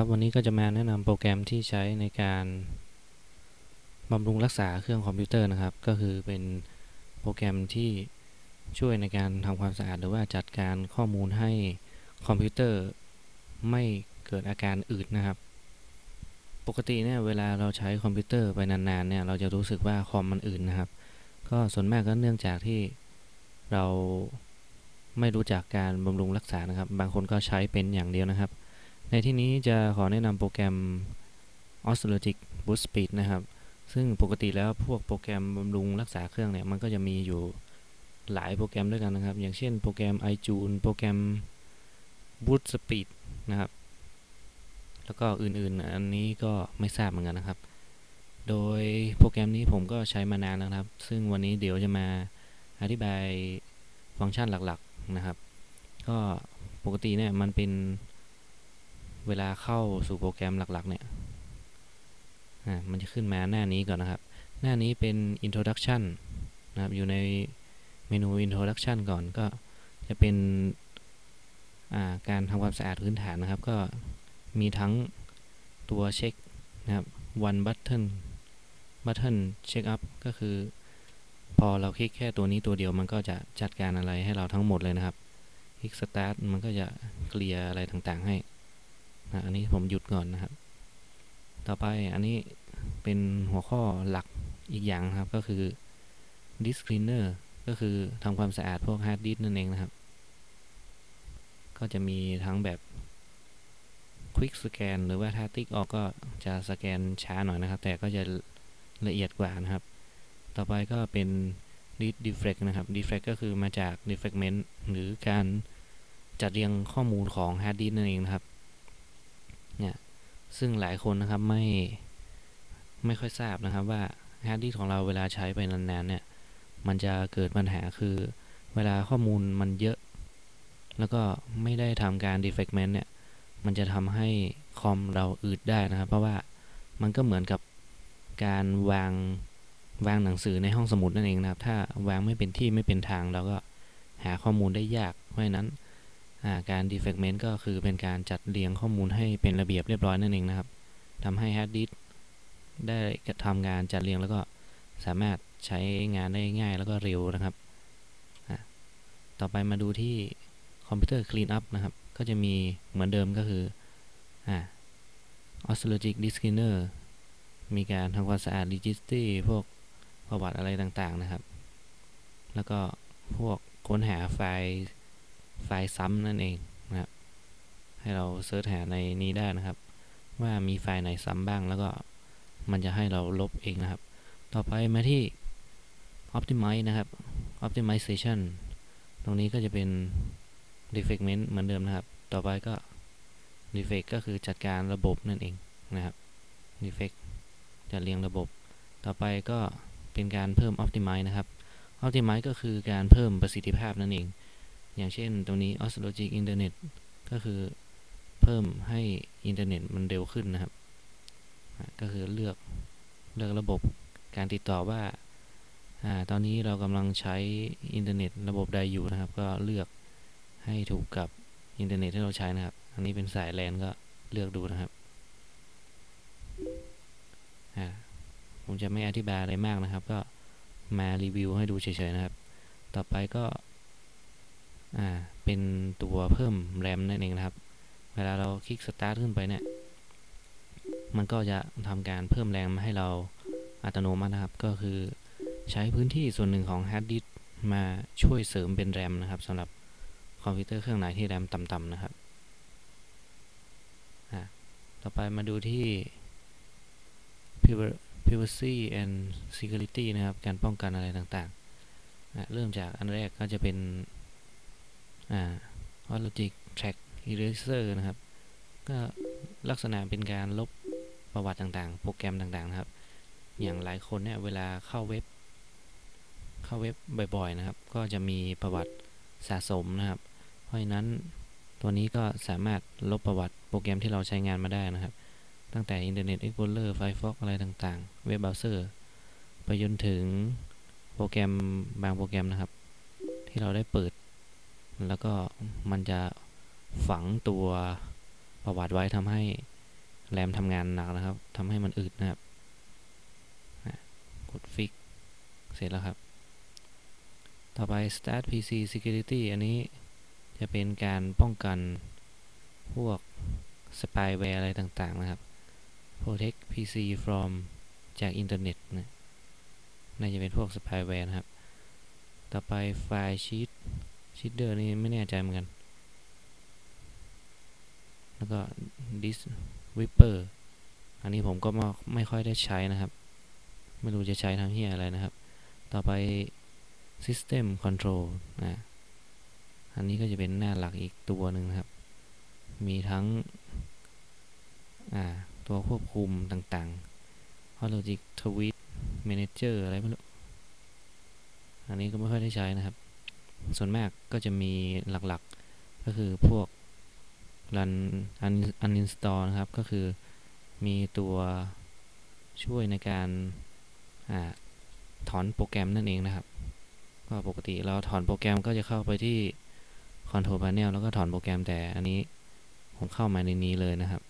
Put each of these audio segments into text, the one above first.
ครับวันนี้ก็จะมาแนะนำโปรแกรมที่ใช้ในการบำรุงรักษาเครื่องคอมพิวเตอร์นะครับ ก็คือเป็นโปรแกรมที่ช่วยในการทำความสะอาด หรือว่าจัดการข้อมูลให้คอมพิวเตอร์ไม่เกิดอาการอืดนะครับ ปกติเนี่ยเวลาเราใช้คอมพิวเตอร์ไปนานๆเนี่ยเราจะรู้สึกว่าคอมมันอืดนะครับ ก็ส่วนมากก็เนื่องจากที่เราไม่รู้จักการบำรุงรักษานะครับ บางคนก็ใช้เป็นอย่างเดียวนะครับ ในที่นี้จะขอแนะนำโปรแกรม Oscillatic Boost Speed นะครับ ซึ่งปกติแล้วพวกโปรแกรมบำรุงรักษาเครื่องเนี่ย มันก็จะมีอยู่หลายโปรแกรมด้วยกันนะครับ อย่างเช่นโปรแกรม iTunes โปรแกรม Boost Speed นะครับ แล้วก็อื่นๆ อันนี้ก็ไม่ทราบเหมือนกันนะครับ โดยโปรแกรมนี้ผมก็ใช้มานานแล้วครับ ซึ่งวันนี้เดี๋ยวจะมาอธิบายฟังก์ชันหลักๆนะครับ ก็ปกติเนี่ยมันเป็น เวลาเข้าสู่โปรแกรมหลักๆ เนี่ยมันจะขึ้นมาหน้านี้ก่อนนะครับ หน้านี้เป็น introduction นะครับ อยู่ในเมนู introduction ก่อนก็จะเป็นการทำความสะอาดพื้นฐานนะครับ ก็มีทั้งตัวเช็คนะครับ one button button check up ก็คือ พอเราคลิกแค่ตัวนี้ตัวเดียวมันก็จะจัดการอะไรให้เราทั้งหมดเลยนะครับ คลิก start มันก็จะเคลียร์อะไรต่างๆให้ นะอันนี้ผมหยุดก่อนนะครับ ต่อไปอันนี้เป็นหัวข้อหลักอีกอย่างครับก็คือ disk cleaner ก็คือทำความสะอาดพวก hard disk นั่นเองนะครับ ก็จะมีทั้งแบบ quick scan หรือว่าถ้าติ๊กออกก็จะสแกนช้าหน่อยนะครับ แต่ก็จะละเอียดกว่านะครับ ต่อไปก็เป็น defrag นะครับ defrag ก็คือมาจาก defragment หรือการจัดเรียงข้อมูลของ hard disk นั่นเองนะครับ ซึ่งหลายคนนะครับไม่ไม่ค่อยทราบนะครับว่าฮาร์ดดิสก์ของเราเวลาใช้ไปนานๆเนี่ย มันจะเกิดปัญหาคือเวลาข้อมูลมันเยอะ แล้วก็ไม่ได้ทำการ defragment เนี่ย มันจะทำให้คอมเราอืดได้นะครับ เพราะว่ามันก็เหมือนกับการวางวางหนังสือในห้องสมุดนั่นเองนะครับ ถ้าวางไม่เป็นที่ไม่เป็นทางเราก็หาข้อมูลได้ยาก เพราะฉะนั้น การ defragment ก็คือเป็นการจัดเรียงข้อมูลให้เป็นระเบียบเรียบร้อยนั่นเองนะครับทำให้ hard disk ได้ทำงานจัดเรียงแล้วก็สามารถใช้งานได้ง่ายแล้วก็เร็วนะครับ ต่อไปมาดูที่คอมพิวเตอร์ clean up นะครับ ก็จะมีเหมือนเดิมก็คือ oscillatic disk cleaner มีการทำความสะอาด registry พวกประวัติอะไรต่างๆนะครับ แล้วก็พวกค้นหาไฟล์ ไฟล์ซ้ำนั่นเองนะครับ ให้เรา search หาในนี้ได้นะครับ ว่ามีไฟล์ไหนซ้ำบ้างแล้วก็มันจะให้เราลบเองนะครับ ต่อไปมาที่ optimize นะครับ optimization ตรงนี้ก็จะเป็น defragment เหมือนเดิมนะครับ ต่อไปก็ defect ก็คือจัดการระบบนั่นเองนะครับ defect จัดเรียงระบบ ต่อไปก็เป็นการเพิ่ม optimize นะครับ optimize ก็คือการเพิ่มประสิทธิภาพนั่นเอง อย่างเช่นตรงนี้ oscillatic internet ก็คือเพิ่มให้อินเทอร์เน็ตมันเร็วขึ้นนะครับ ก็คือเลือกเลือกระบบการติดต่อว่าอตอนนี้เรากำลังใช้อินเทอร์เน็ตระบบใดอยู่นะครับ ก็เลือกให้ถูกกับอินเทอร์เน็ตที่เราใช้นะครับ อันนี้เป็นสายแลนก็เลือกดูนะครับ ผมจะไม่อธิบายอะไรมากนะครับ ก็มารีวิวให้ดูเฉยๆนะครับ ต่อไปก็ เป็นตัวเพิ่มแรมนั่นเองนะครับ เวลาเราคลิกสตาร์ทขึ้นไปเนี่ย มันก็จะทำการเพิ่มแรมให้เราอัตโนมัตินะครับ ก็คือใช้พื้นที่ส่วนหนึ่งของฮาร์ดดิสก์มาช่วยเสริมเป็นแรมนะครับสำหรับคอมพิวเตอร์เครื่องไหนที่แรมต่ำๆนะครับ ต่อไปมาดูที่ privacy and security นะครับ การป้องกันอะไรต่างๆ เริ่มจากอันแรกก็จะเป็น อ่า Logic Track Eraser นะครับ ก็ลักษณะเป็นการลบประวัติต่างๆ โปรแกรมต่างๆนะครับ อย่างหลายคนเนี่ยเวลาเข้าเว็บ เข้าเว็บบ่อยๆนะครับ ก็จะมีประวัติสะสมนะครับ เพราะฉะนั้นตัวนี้ก็สามารถลบประวัติโปรแกรมที่เราใช้งานมาได้นะครับ ตั้งแต่ Internet Explorer Firefox อะไรต่างๆ เว็บเบราว์เซอร์ ไปจนถึงโปรแกรมบางโปรแกรมนะครับ ที่เราได้เปิด แล้วก็มันจะฝังตัวประวัติไว้ทำให้แรมทำงานหนักนะครับทำให้มันอึดนะครับกดฟิก เสร็จแล้วครับ ต่อไป start PC security อันนี้จะเป็นการป้องกันพวกสปายแวร์อะไรต่างๆนะครับ protect PC from จากอินเทอร์เน็ตนะน่าจะเป็นพวกสปายแวร์นะครับ ต่อไป file shred shredder นี่ไม่แน่ใจเหมือนกัน แล้วก็ disk wiper อันนี้ผมก็ไม่ค่อยได้ใช้นะครับ ไม่รู้จะใช้ทำเหี้ยอะไรนะครับ ต่อไป system control นะอันนี้ก็จะเป็นหน้าหลักอีกตัวหนึ่งครับ มีทั้งตัวควบคุมต่างๆ Hologic Tweet Manager อะไรไม่รู้อันนี้ก็ไม่ค่อยได้ใช้นะครับ ส่วนมากก็จะมีหลักๆก็คือพวก run uninstall นะครับ ก็คือมีตัวช่วยในการถอนโปรแกรมนั่นเองนะครับ ก็ปกติเราถอนโปรแกรมก็จะเข้าไปที่ Control Panel แล้วก็ถอนโปรแกรมแต่อันนี้ผมเข้ามาในนี้เลยนะครับ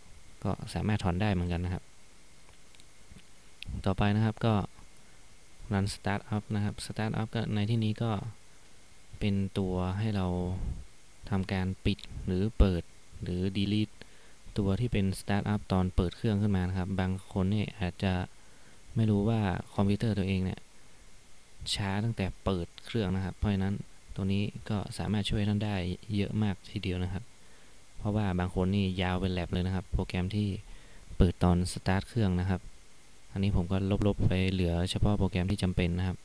ก็สามารถถอนได้เหมือนกันนะครับ ต่อไปนะครับก็ run start up นะครับ start up ก็ในที่นี้ก็ เป็นตัวให้เราทำการปิดหรือเปิดหรือ delete ตัวที่เป็น start up ตอนเปิดเครื่องขึ้นมานะครับ บางคนเนี่ยอาจจะไม่รู้ว่าคอมพิวเตอร์ตัวเองเนี่ยช้าตั้งแต่เปิดเครื่องนะครับ เพราะฉะนั้นตัวนี้ก็สามารถช่วยท่านได้เยอะมากทีเดียวนะครับ เพราะว่าบางคนนี่ยาวเป็นแลบเลยนะครับ โปรแกรมที่เปิดตอนสตาร์ทเครื่องนะครับ อันนี้ผมก็ลบๆไปเหลือเฉพาะโปรแกรมที่จำเป็นนะครับ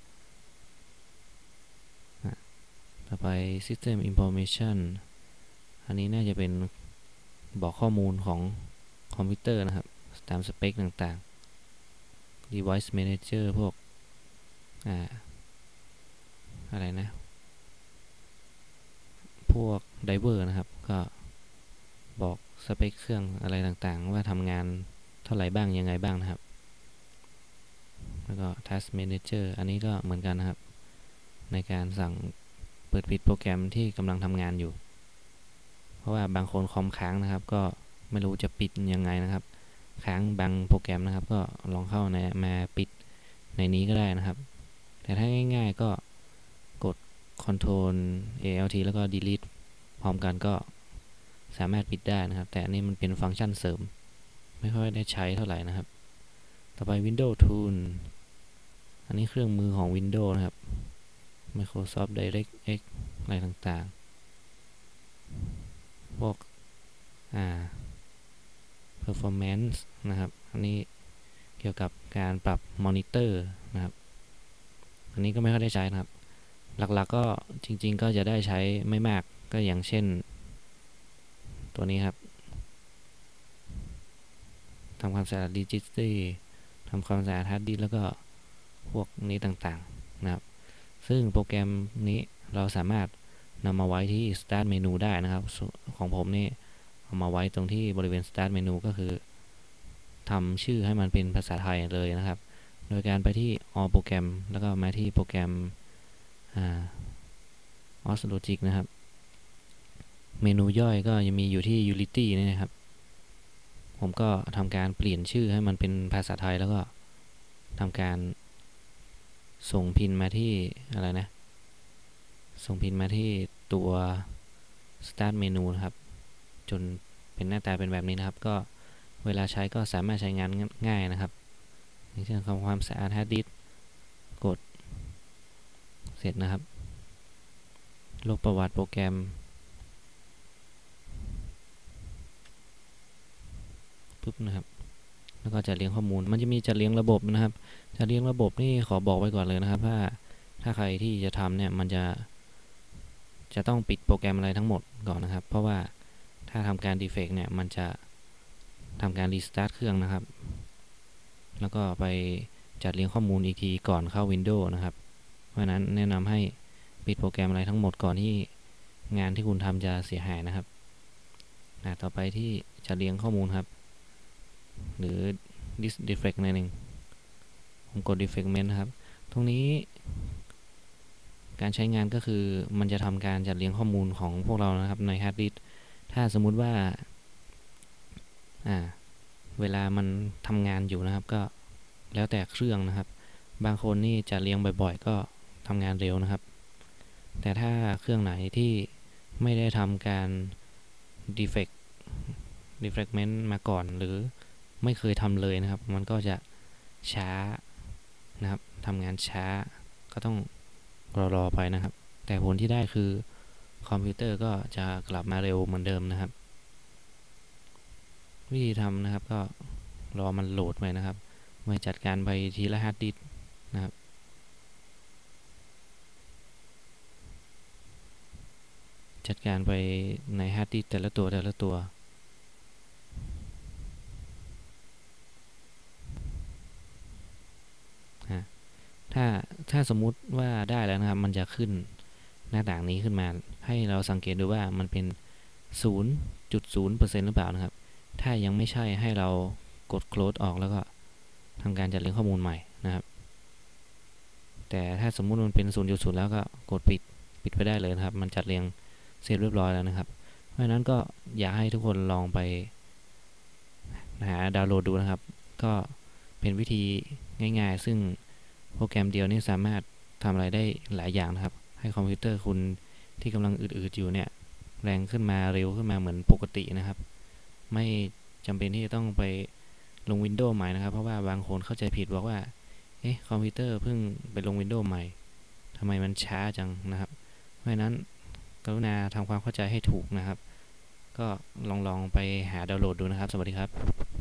ต่อไป System Information อันนี้น่าจะเป็นบอกข้อมูลของคอมพิวเตอร์นะครับ ตามสเปคต่างๆ Device Manager พวก อ่า อะไรนะ พวกไดเวอร์นะครับ ก็บอกสเปคเครื่องอะไรต่างๆ ว่าทำงานเท่าไหร่บ้างยังไงบ้างนะครับ แล้วก็ Task Manager อันนี้ก็เหมือนกันนะครับ ในการสั่ง เปิดปิดโปรแกรมที่กำลังทำงานอยู่ เพราะว่าบางคนคอมค้างนะครับ ก็ไม่รู้จะปิดยังไงนะครับ ค้างบางโปรแกรมนะครับ ก็ลองเข้าในมาปิดในนี้ก็ได้นะครับ แต่ถ้าง่าย ๆก็กด Ctrl Alt แล้วก็ Delete พร้อมกันก็สามารถปิดได้นะครับ แต่อันนี้มันเป็นฟังก์ชันเสริม ไม่ค่อยได้ใช้เท่าไหร่นะครับ ต่อไป Windows Tool อันนี้เครื่องมือของ Windows นะครับ Microsoft DirectX อะไรต่างๆ พวก อ่า performance นะครับ อันนี้เกี่ยวกับการปรับมอนิเตอร์นะครับ อันนี้ก็ไม่ค่อยได้ใช้นะครับ หลักๆกก็จริง ๆ ก็จะได้ใช้ไม่มากก็อย่างเช่น ตัวนี้ครับทำความสะอาด registry ทำความสะอาดฮาร์ดดิสแล้วก็พวกนี้ต่างๆนะครับ ซึ่งโปรแกรมนี้เราสามารถนำมาไว้ที่ Start Menu ได้นะครับ ของผมนี่เอามาไว้ตรงที่บริเวณ Start Menu ก็คือทำชื่อให้มันเป็นภาษาไทยเลยนะครับ โดยการไปที่ All โปรแกรมแล้วก็มาที่โปรแกรมออสโลจิกนะครับ เมนูย่อยก็ยังมีอยู่ที่ Unity นี่นะครับ ผมก็ทำการเปลี่ยนชื่อให้มันเป็นภาษาไทยแล้วก็ทำการ ส่ง pin มาที่อะไรนะ ส่ง pin มาที่ตัว Start Menu นะครับ จนเป็นหน้าตาเป็นแบบนี้นะครับ ก็เวลาใช้ก็สามารถใช้งานง่ายนะครับอย่างเช่นทำความสะอาดฮาร์ดดิสกด เสร็จนะครับ ลบประวัติโปรแกรมปุ๊บนะครับ แล้วก็จะเลี้ยงข้อมูล มันจะมีจะเลี้ยงระบบนะครับจะเลี้ยงระบบนี่ขอบอกไว้ก่อนเลยนะครับว่าถ้าใครที่จะทำเนี่ยมันจะจะต้องปิดโปรแกรมอะไรทั้งหมดก่อนนะครับ เพราะว่าถ้าทำการดีเฟกเนี่ยมันจะทำการรีสตาร์ทเครื่องนะครับ แล้วก็ไปจัดเรียงข้อมูลอีกทีก่อนเข้า Windows นะครับ เพราะนั้นแนะนำให้ปิดโปรแกรมอะไรทั้งหมดก่อนที่งานที่คุณทำจะเสียหายนะครับต่อไปที่จัดเรียงข้อมูลครับ หรือ disk defrag นั่นเองผมกด defragment นะครับ ตรงนี้การใช้งานก็คือมันจะทำการจัดเรียงข้อมูลของพวกเรานะครับในฮาร์ดดิสถ้าสมมุติว่า อ่า เวลามันทำงานอยู่นะครับ ก็แล้วแต่เครื่องนะครับ บางคนนี่จะเรียงบ่อยๆ ก็ทำงานเร็วนะครับ แต่ถ้าเครื่องไหนที่ไม่ได้ทำการ defect defragment มาก่อนหรือ ไม่เคยทำเลยนะครับ มันก็จะช้านะครับทำงานช้าก็ต้องรอๆไปนะครับ แต่ผลที่ได้คือคอมพิวเตอร์ก็จะกลับมาเร็วเหมือนเดิมนะครับ วิธีทำนะครับก็รอมันโหลดไปนะครับมาจัดการไปทีละฮาร์ดดิสนะครับจัดการไปในฮาร์ดดิสแต่ละตัวแต่ละตัว ถ้าถ้าสมมุติว่าได้แล้วนะครับ มันจะขึ้นหน้าต่างนี้ขึ้นมา ให้เราสังเกตดูว่ามันเป็น 0.0%หรือเปล่านะครับ ถ้ายังไม่ใช่ให้เรากด close ออกแล้วก็ทำการจัดเรียงข้อมูลใหม่นะครับ แต่ถ้าสมมุติมันเป็น 0.0 แล้วก็กดปิดปิดไปได้เลยนะครับ มันจัดเรียงเสร็จเรียบร้อยแล้วนะครับ เพราะฉะนั้นก็อยากให้ทุกคนลองไปหาดาวน์โหลดดูนะครับ ก็เป็นวิธีง่าย ๆ ซึ่ง โปรแกรมเดียวนี้สามารถทำอะไรได้หลายอย่างนะครับ ให้คอมพิวเตอร์คุณที่กำลังอืดๆอยู่เนี่ยแรงขึ้นมาเร็วขึ้นมาเหมือนปกตินะครับ ไม่จำเป็นที่จะต้องไปลง Windows ใหม่นะครับ เพราะว่าบางคนเข้าใจผิดบอกว่า เอ๊ะคอมพิวเตอร์เพิ่งไปลง Windows ใหม่ทำไมมันช้าจังนะครับ เพราะฉะนั้นกรุณาทำความเข้าใจให้ถูกนะครับ ก็ลองลองไปหาดาวน์โหลดดูนะครับ สวัสดีครับ